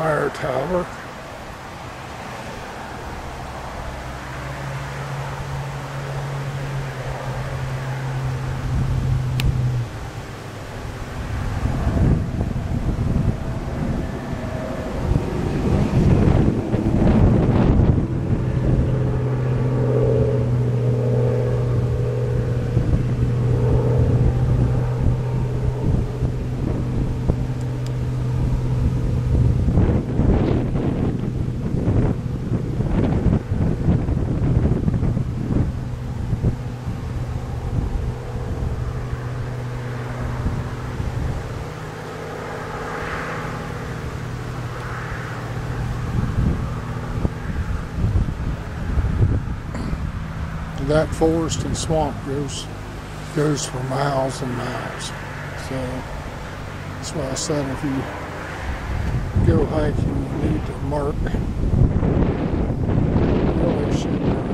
fire tower. That forest and swamp goes goes for miles and miles. So that's why I said if you go hiking, you need to mark. Should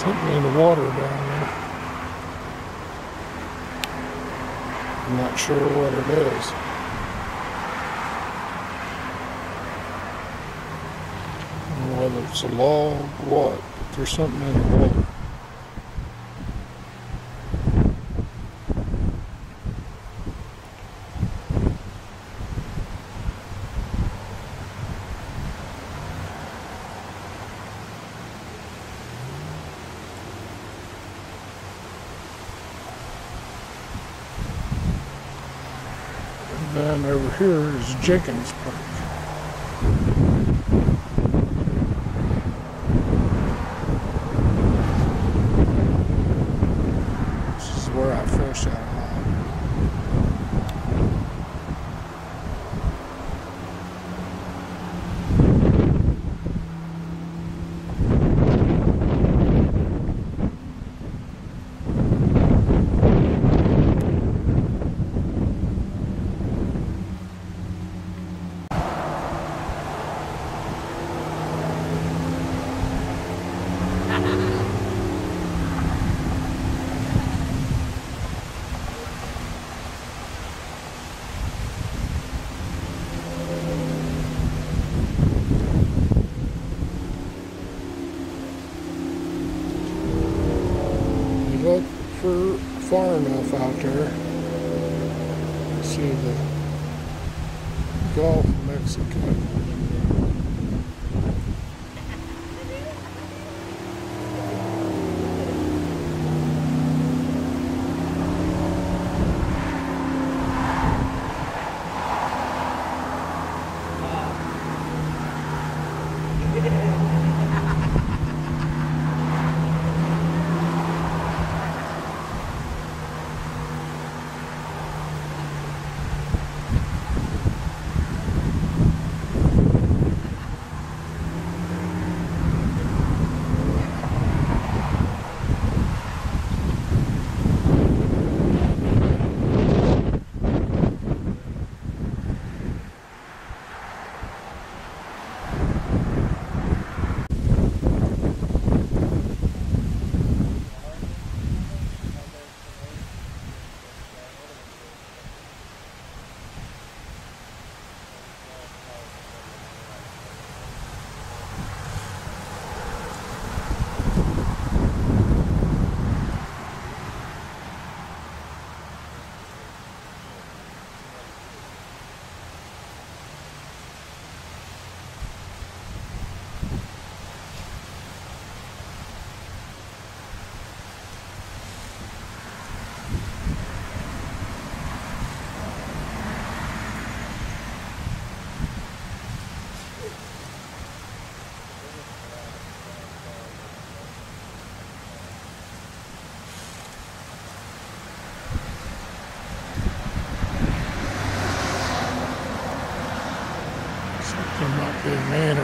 Something in the water down there. I'm not sure what it is. Whether it's a log or what, but there's something in the water. And then over here is Jenkins Park. This is where I fish out of. You look for far enough out there, see the Gulf of Mexico.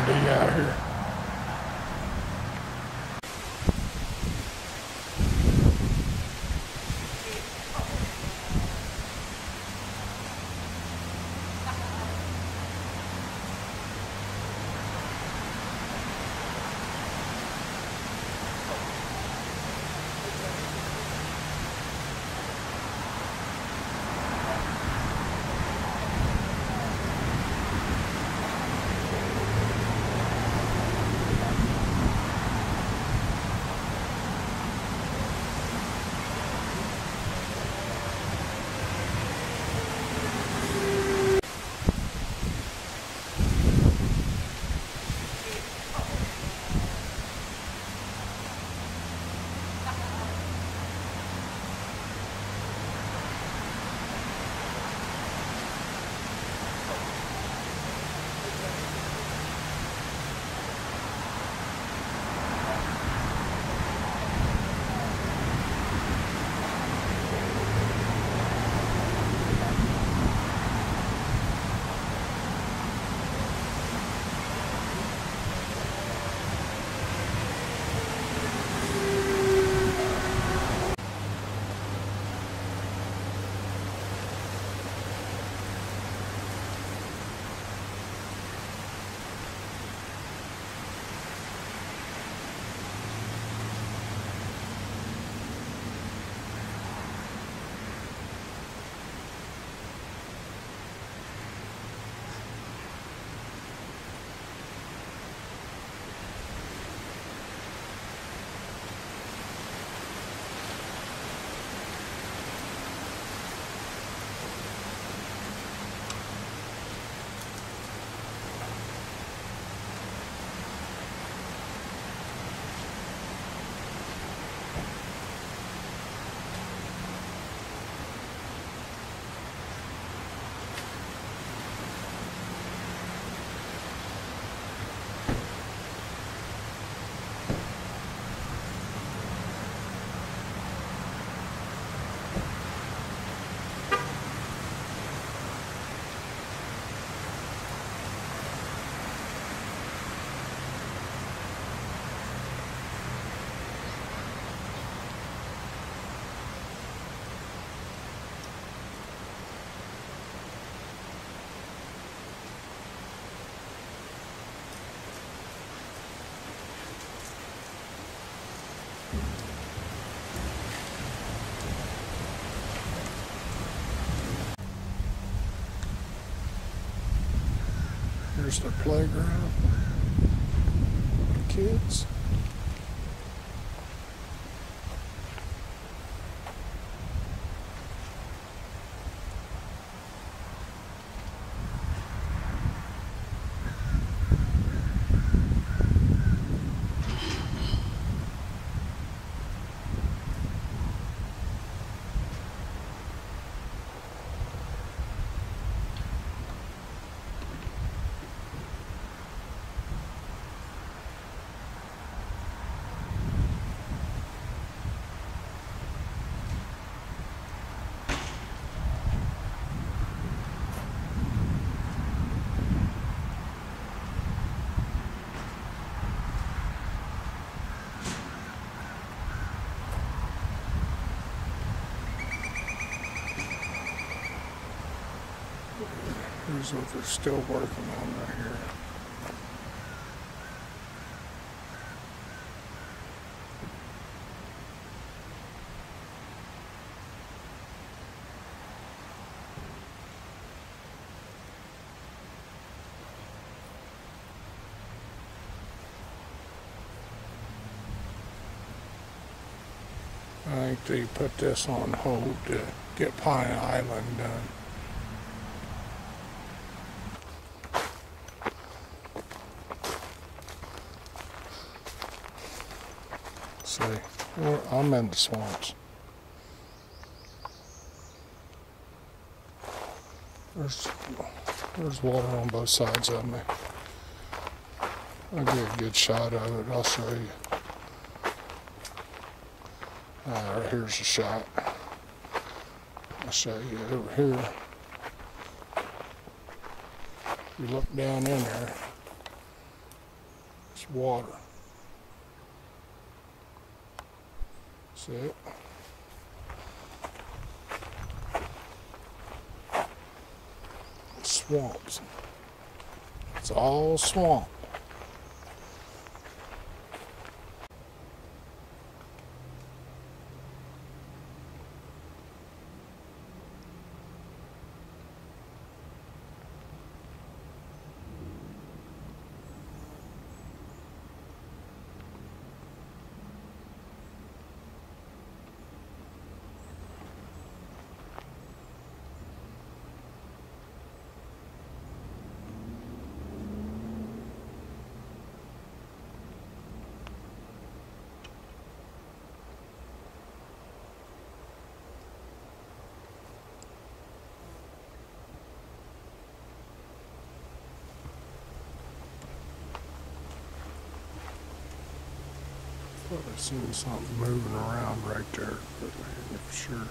Manatee out here. Here's the playground. Kids. Here's what they're still working on right here. I think they put this on hold to get Pine Island done. See, we're- I'm in the swamps. There's, there's water on both sides of me. I'll get a good shot of it. I'll show you. Uh, here's a shot. I'll show you over here. You look down in there. It's water. It? Swamps. It's all swamp. Thought I seen something moving around right there, but I ain't sure.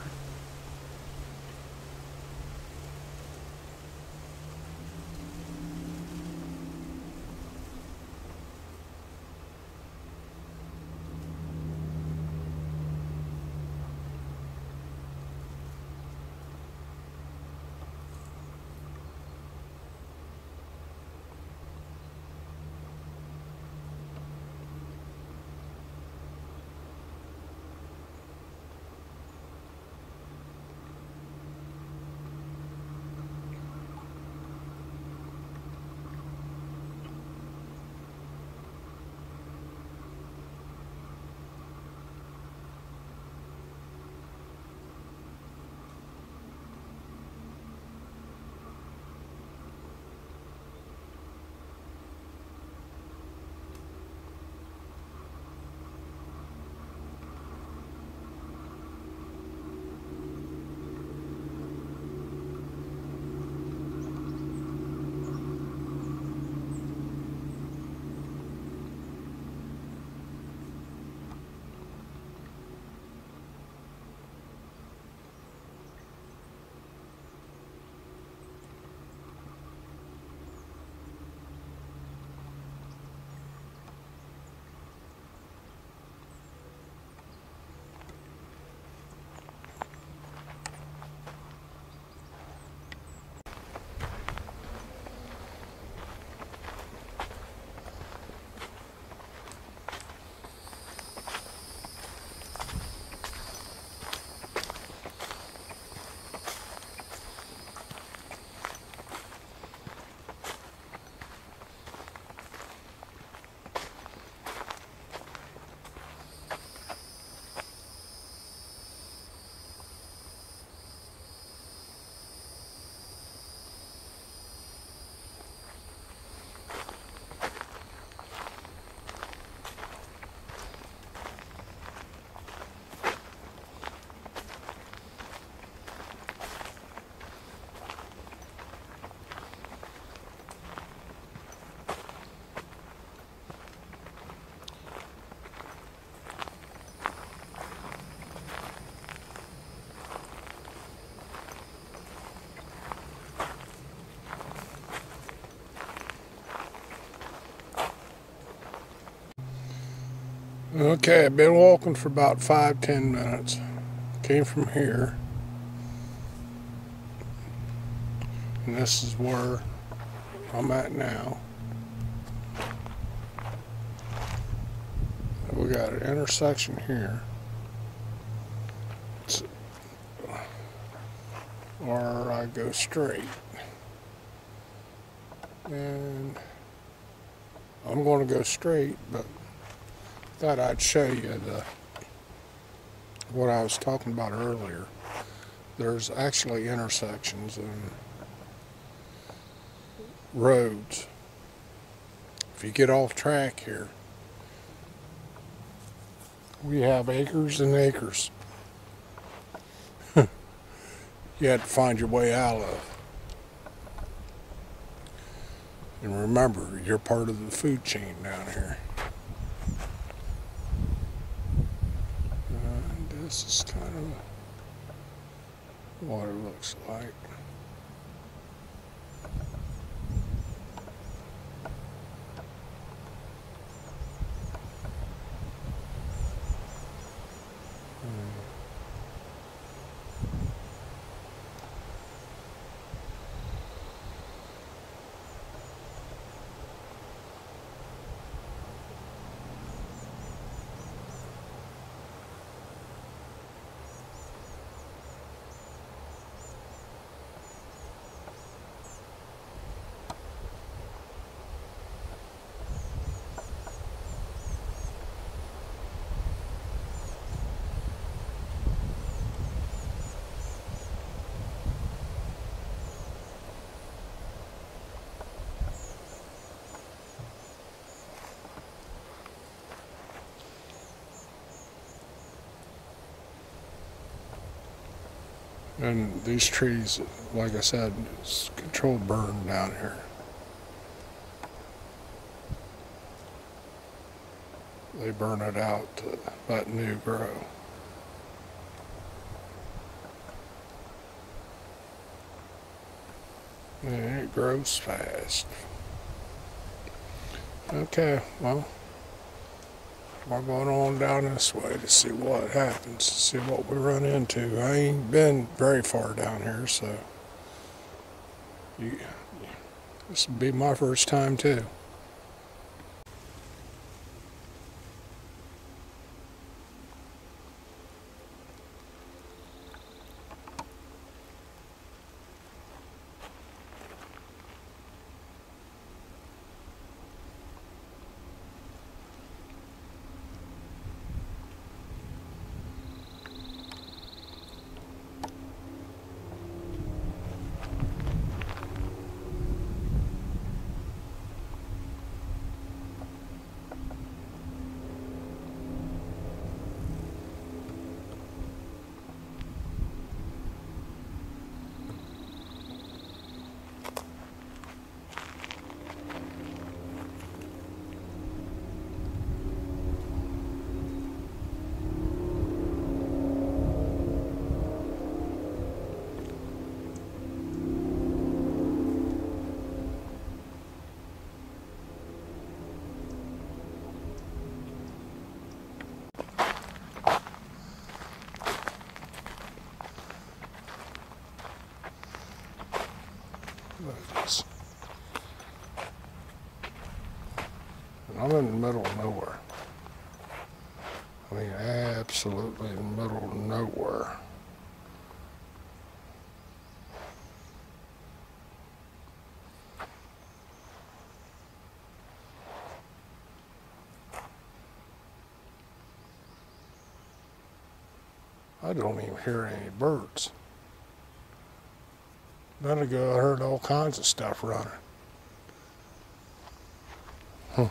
Okay, I've been walking for about five, ten minutes. Came from here. And this is where I'm at now. We got an intersection here. It's, or I go straight. And I'm going to go straight, but thought I'd show you the what I was talking about earlier. There's actually intersections and roads. If you get off track here, we have acres and acres. you have to find your way out of. And remember, you're part of the food chain down here. This is kind of what it looks like. And these trees, like I said, it's controlled burn down here. They burn it out to let new grow. And it grows fast. Okay, well, we're going on down this way to see what happens, see what we run into. I ain't been very far down here, so this will be my first time too. I'm in the middle of nowhere. I mean, absolutely middle of nowhere. I don't even hear any birds. A minute ago, I heard all kinds of stuff running. Huh.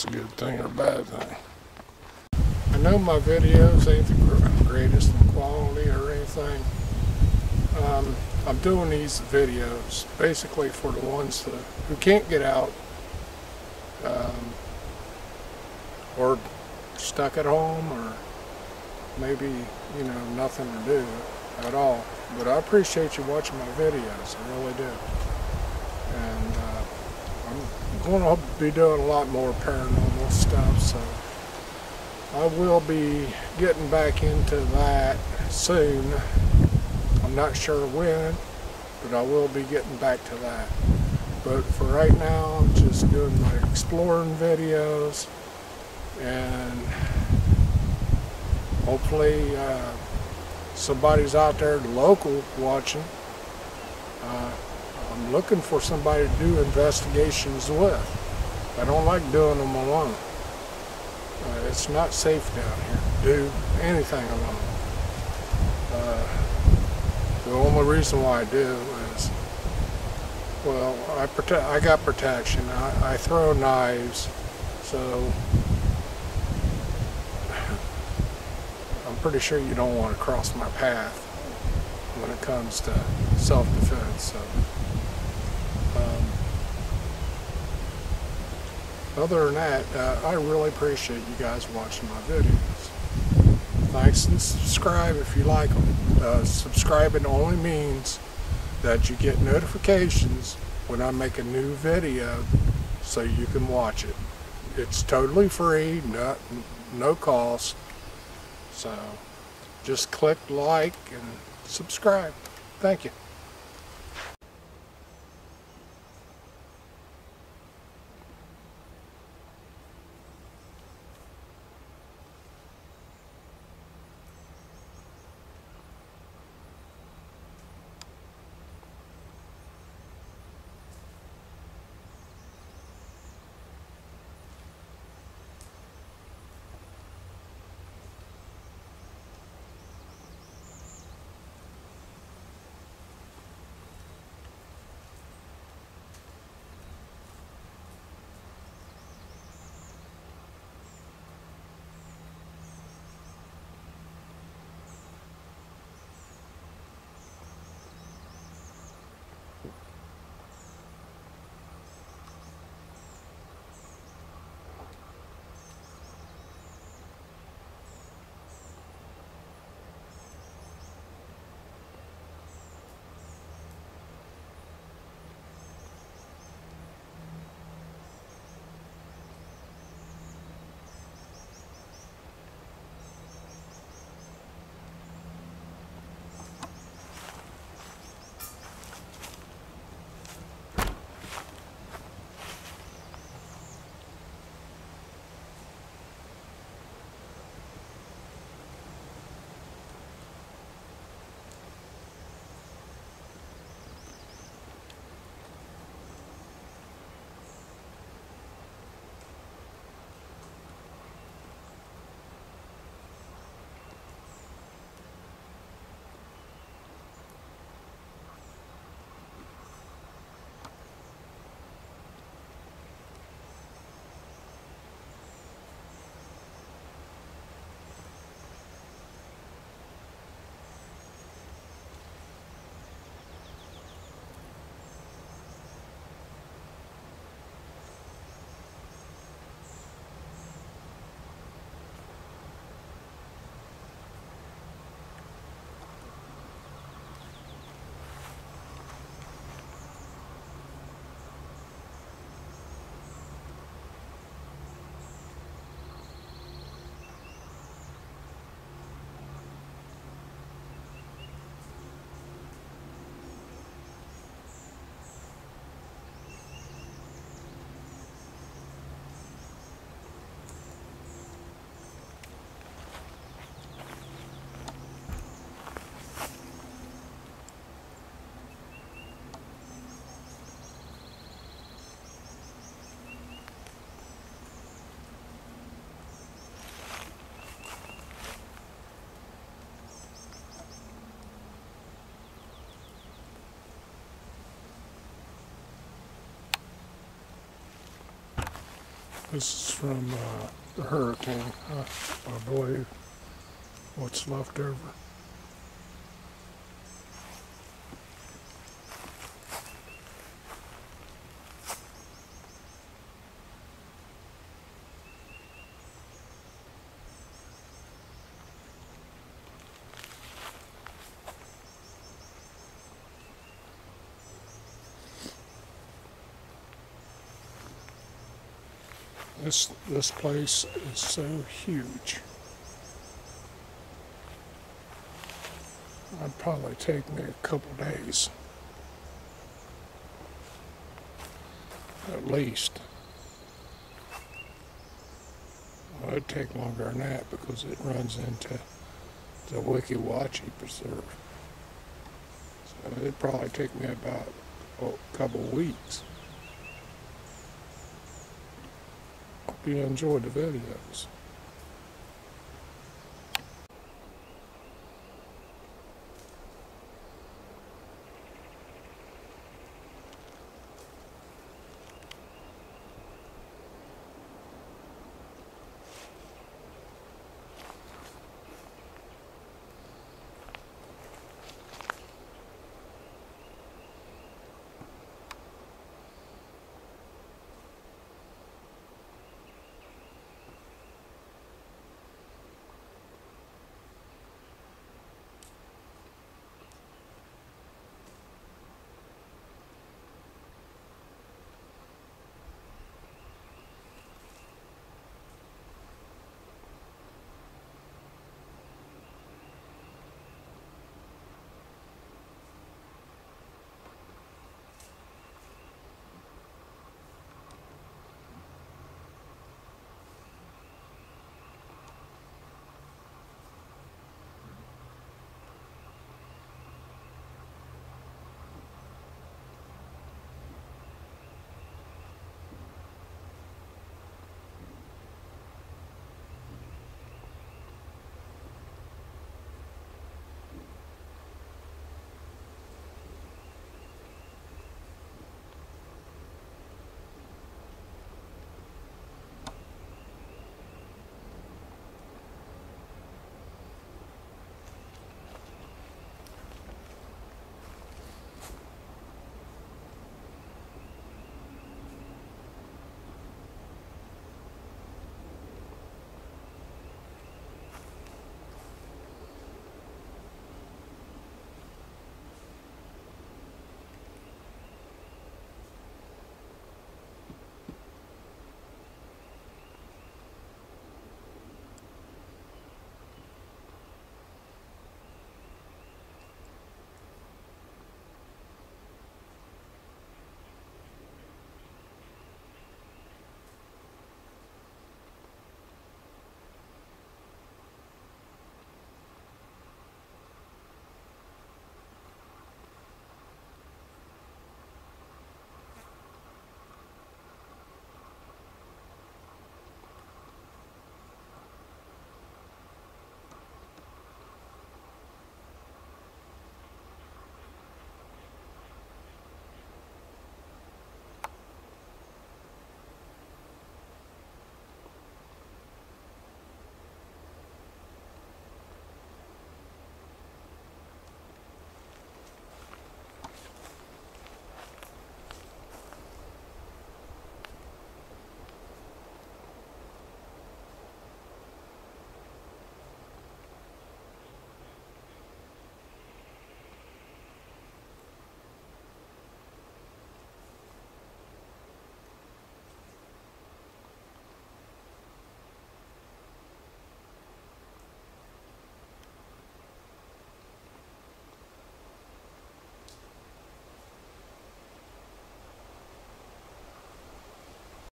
That's a good thing or a bad thing. I know my videos ain't the greatest in quality or anything. Um, I'm doing these videos basically for the ones that, who can't get out um, or stuck at home or maybe, you know, nothing to do at all. But I appreciate you watching my videos, I really do. Going to be doing a lot more paranormal stuff, so I will be getting back into that soon. I'm not sure when, but I will be getting back to that. But for right now, I'm just doing my exploring videos and hopefully uh, somebody's out there local watching. Uh, I'm looking for somebody to do investigations with. I don't like doing them alone. Uh, it's not safe down here to do anything alone. Uh, the only reason why I do is, well, I protect. I got protection. I, I throw knives, so I'm pretty sure you don't want to cross my path when it comes to self-defense. So, other than that, uh, I really appreciate you guys watching my videos. Thanks and subscribe if you like them. Uh, subscribing only means that you get notifications when I make a new video so you can watch it. It's totally free, no, no cost. So just click like and subscribe. Thank you. This is from uh, the hurricane, uh, I believe. What's left over. This this place is so huge. It'd probably take me a couple days. At least. Well, it'd take longer than that because it runs into the Weeki Wachee Preserve. So it'd probably take me about a couple weeks. You enjoyed the videos.